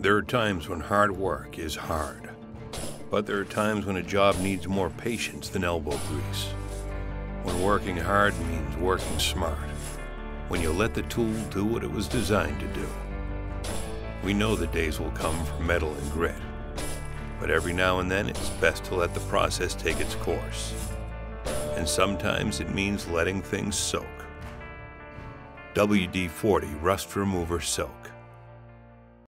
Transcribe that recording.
There are times when hard work is hard, but there are times when a job needs more patience than elbow grease. When working hard means working smart, when you let the tool do what it was designed to do. We know the days will come for metal and grit, but every now and then it's best to let the process take its course. And sometimes it means letting things soak. WD 40 Rust Remover Soak.